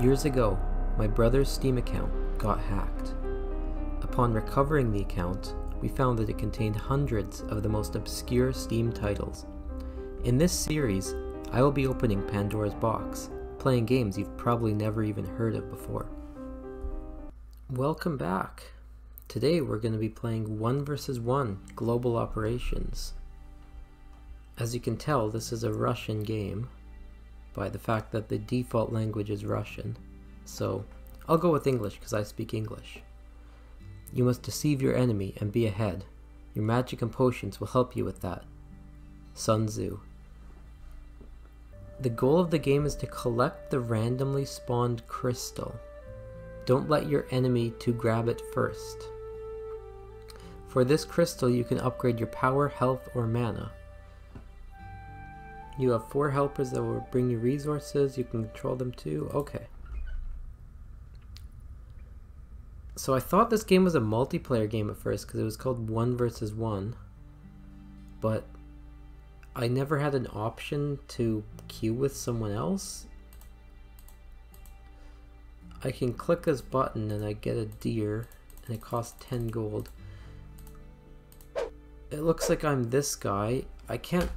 Years ago, my brother's Steam account got hacked. Upon recovering the account, we found that it contained hundreds of the most obscure Steam titles. In this series, I will be opening Pandora's box, playing games you've probably never even heard of before. Welcome back. Today we're going to be playing 1 vs 1 Global Operations. As you can tell, this is a Russian game by the fact that the default language is Russian. So I'll go with English because I speak English. You must deceive your enemy and be ahead. Your magic and potions will help you with that. Sun Tzu. The goal of the game is to collect the randomly spawned crystal. Don't let your enemy to grab it first. For this crystal you can upgrade your power, health, or mana. You have four helpers that will bring you resources, you can control them too. Okay. So I thought this game was a multiplayer game at first because it was called 1 versus 1. But I never had an option to queue with someone else. I can click this button and I get a deer and it costs 10 gold. It looks like I'm this guy. I can't...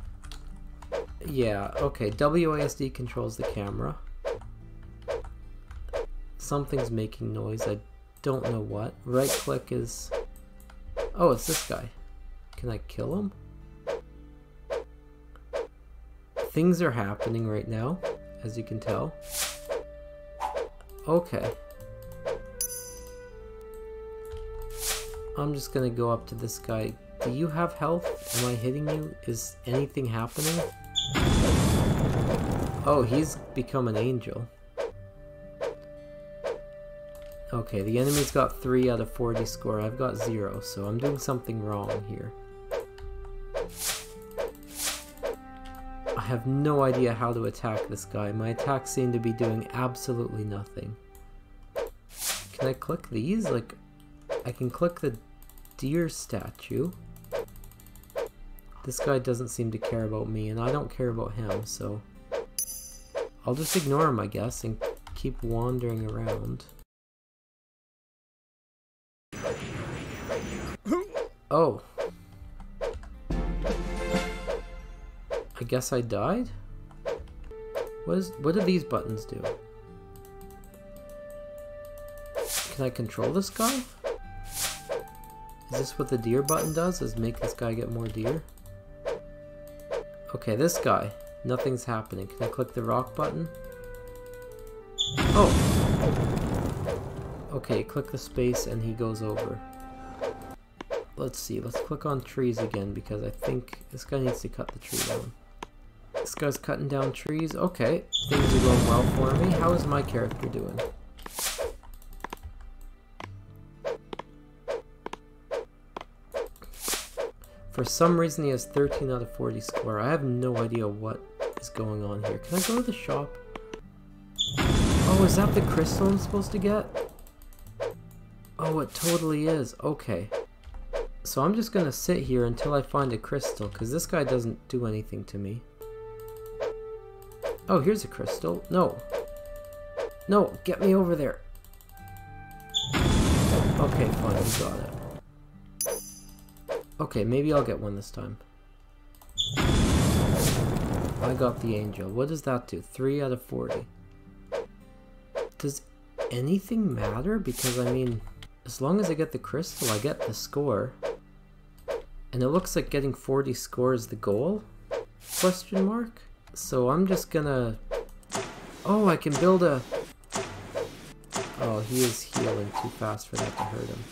Yeah, okay. WASD controls the camera. Something's making noise. I don't know what. Right click is... Oh, it's this guy. Can I kill him? Things are happening right now, as you can tell. Okay. I'm just gonna go up to this guy. Do you have health? Am I hitting you? Is anything happening? Oh, he's become an angel. Okay, the enemy's got 3 out of 40 score. I've got 0, so I'm doing something wrong here. I have no idea how to attack this guy. My attacks seem to be doing absolutely nothing. Can I click these? Like, I can click the deer statue. This guy doesn't seem to care about me, and I don't care about him, so... I'll just ignore him, I guess, and keep wandering around. Oh. I guess I died? What, is, what do these buttons do? Can I control this guy? Is this what the deer button does? Is make this guy get more deer? Okay, this guy. Nothing's happening. Can I click the rock button? Oh! Okay, click the space and he goes over. Let's see, let's click on trees again because I think this guy needs to cut the tree down. This guy's cutting down trees. Okay, things are going well for me. How is my character doing? For some reason he has 13 out of 40 score. I have no idea what is going on here. Can I go to the shop? Oh, is that the crystal I'm supposed to get? Oh, it totally is. Okay. So I'm just gonna sit here until I find a crystal, because this guy doesn't do anything to me. Oh, here's a crystal. No. No, get me over there. Okay, fine, we got it. Okay, maybe I'll get one this time. I got the angel. What does that do? 3 out of 40. Does anything matter? Because, I mean, as long as I get the crystal, I get the score. And it looks like getting 40 score is the goal? Question mark? So I'm just gonna... Oh, I can build a... Oh, he is healing too fast for that to hurt him.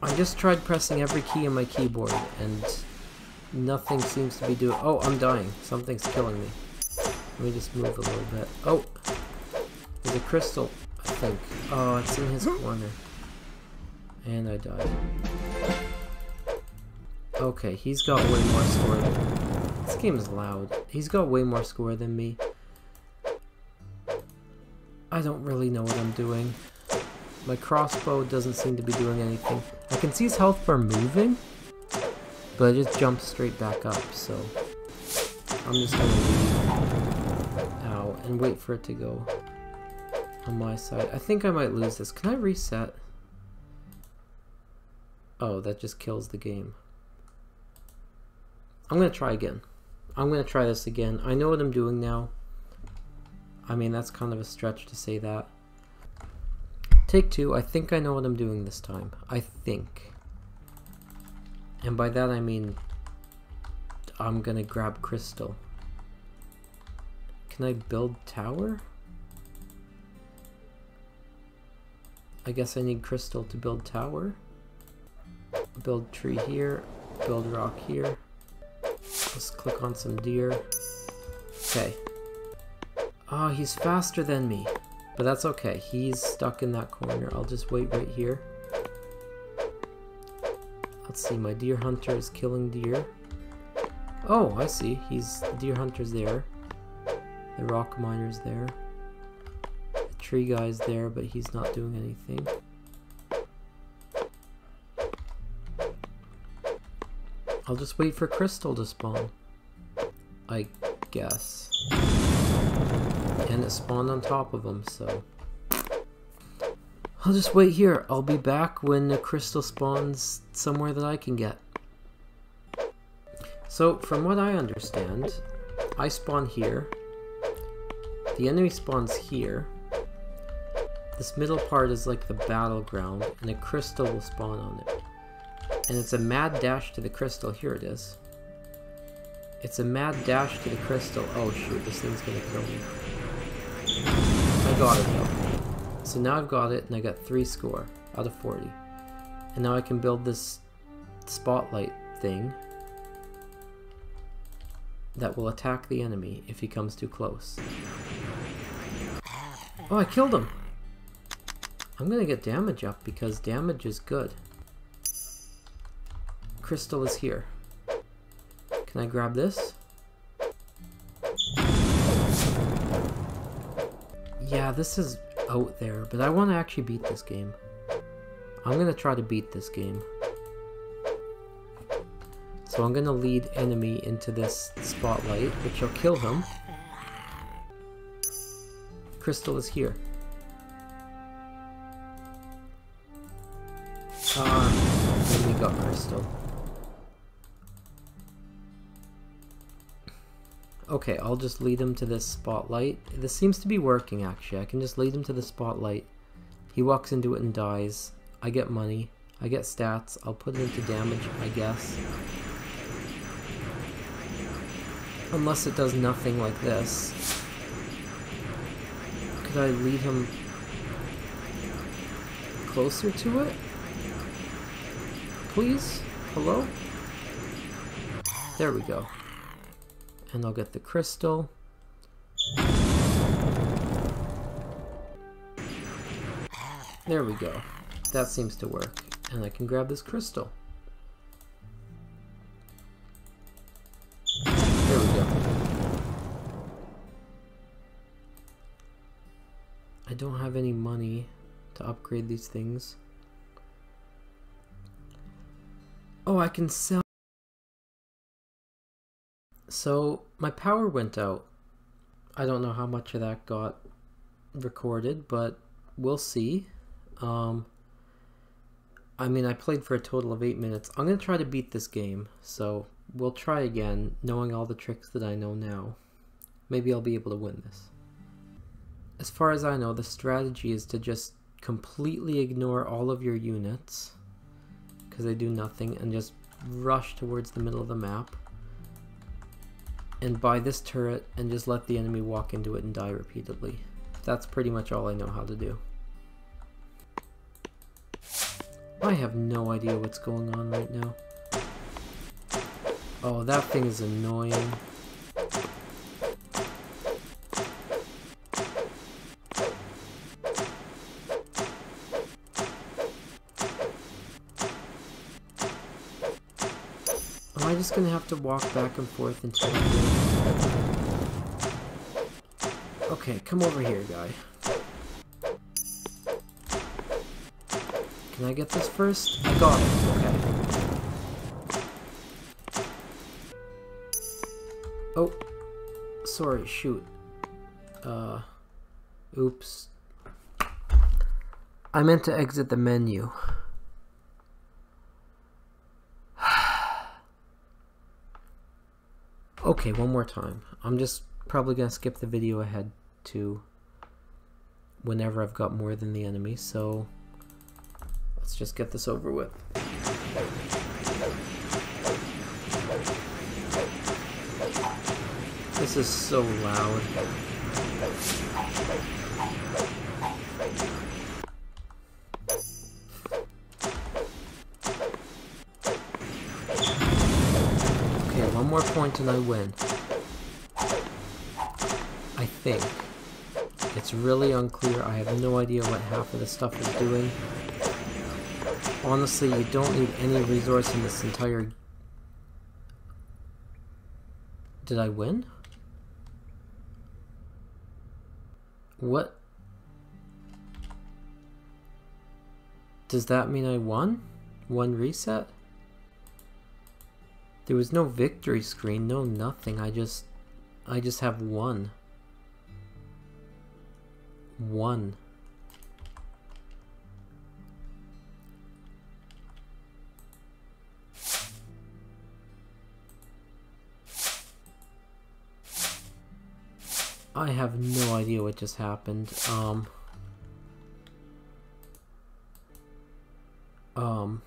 I just tried pressing every key on my keyboard and nothing seems to be doing- Oh, I'm dying. Something's killing me. Let me just move a little bit. Oh! There's a crystal, I think. Oh, it's in his corner. And I died. Okay, he's got way more score than This game is loud. He's got way more score than me. I don't really know what I'm doing. My crossbow doesn't seem to be doing anything. I can see his health bar moving, but it just jumped straight back up, so I'm just gonna leave. Ow. and wait for it to go on my side. I think I might lose this. Can I reset? Oh, that just kills the game. I'm to try again. I'm to try this again. I know what I'm doing now. I mean, that's kind of a stretch to say that. Take two. I think I know what I'm doing this time. I think. And by that I mean I'm gonna grab crystal. Can I build tower? I guess I need crystal to build tower. Build tree here, build rock here. Let's click on some deer. Okay. Ah, oh, he's faster than me. But that's okay. He's stuck in that corner. I'll just wait right here. Let's see, my deer hunter is killing deer. Oh, I see. He's deer hunter's there. The rock miner's there. The tree guy's there, but he's not doing anything. I'll just wait for crystal to spawn. I guess. And it spawned on top of him, so... I'll just wait here. I'll be back when the crystal spawns somewhere that I can get. So, from what I understand, I spawn here. The enemy spawns here. This middle part is like the battleground, and a crystal will spawn on it. And it's a mad dash to the crystal. Here it is. It's a mad dash to the crystal. Oh shoot, this thing's gonna kill me. I got it though. So now I've got it, and I got 3 score out of 40. And now I can build this spotlight thing that will attack the enemy if he comes too close. Oh, I killed him! I'm gonna get damage up because damage is good. Crystal is here. Can I grab this? Yeah, this is out there, but I want to actually beat this game. I'm going to try to beat this game. So I'm going to lead enemy into this spotlight, which will kill him. Crystal is here. Uh, we got Crystal. Okay, I'll just lead him to this spotlight. This seems to be working, actually. I can just lead him to the spotlight. He walks into it and dies. I get money. I get stats. I'll put it into damage, I guess. Unless it does nothing like this. Could I lead him closer to it? Please? Hello? There we go and I'll get the crystal. There we go. That seems to work. And I can grab this crystal. There we go. I don't have any money to upgrade these things. Oh, I can sell so my power went out. I don't know how much of that got recorded, but we'll see. Um, I mean, I played for a total of 8 minutes. I'm going to try to beat this game, so we'll try again, knowing all the tricks that I know now. Maybe I'll be able to win this. As far as I know, the strategy is to just completely ignore all of your units, because they do nothing, and just rush towards the middle of the map and buy this turret and just let the enemy walk into it and die repeatedly. That's pretty much all I know how to do. I have no idea what's going on right now. Oh, that thing is annoying. Gonna have to walk back and forth until Okay, come over here, guy. Can I get this first? I got it, okay. Oh, sorry, shoot. Uh, oops. I meant to exit the menu. Okay, one more time. I'm just probably going to skip the video ahead to whenever I've got more than the enemy, so let's just get this over with. This is so loud. One more point and I win. I think. It's really unclear. I have no idea what half of the stuff is doing. Honestly, you don't need any resource in this entire... Did I win? What? Does that mean I won? One reset? There was no victory screen, no nothing. I just... I just have one. One. I have no idea what just happened. Um... Um...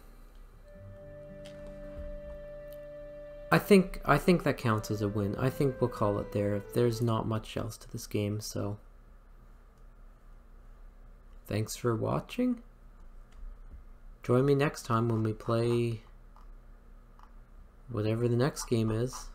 I think I think that counts as a win. I think we'll call it there. There's not much else to this game, so thanks for watching. Join me next time when we play whatever the next game is.